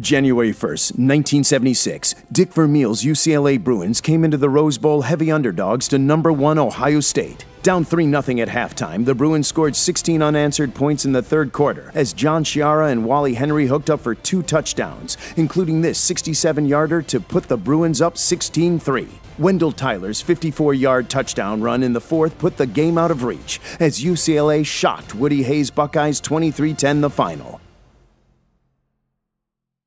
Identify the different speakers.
Speaker 1: January 1st, 1976, Dick Vermeil's UCLA Bruins came into the Rose Bowl heavy underdogs to number one Ohio State. Down 3 0 at halftime, the Bruins scored 16 unanswered points in the third quarter as John Sciarra and Wally Henry hooked up for two touchdowns, including this 67 yarder to put the Bruins up 16 3. Wendell Tyler's 54 yard touchdown run in the fourth put the game out of reach as UCLA shocked Woody Hayes Buckeyes 23 10 the final.